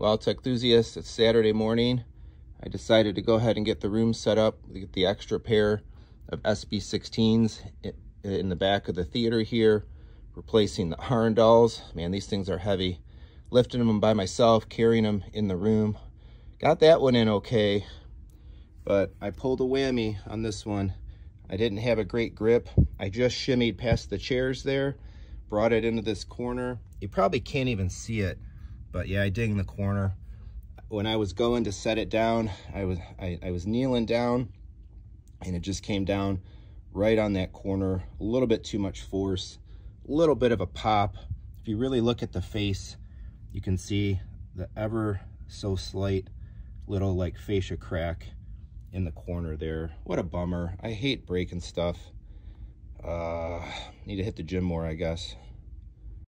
Well, tech enthusiasts, it's Saturday morning. I decided to go ahead and get the room set up, get the extra pair of SB16s in the back of the theater here, replacing the Arendals. Man, these things are heavy. Lifting them by myself, carrying them in the room. Got that one in okay, but I pulled a whammy on this one. I didn't have a great grip. I just shimmied past the chairs there, brought it into this corner. You probably can't even see it but yeah, I ding the corner. When I was going to set it down, I was I, I was kneeling down and it just came down right on that corner. A little bit too much force, a little bit of a pop. If you really look at the face, you can see the ever so slight little like fascia crack in the corner there. What a bummer. I hate breaking stuff. Uh, need to hit the gym more, I guess.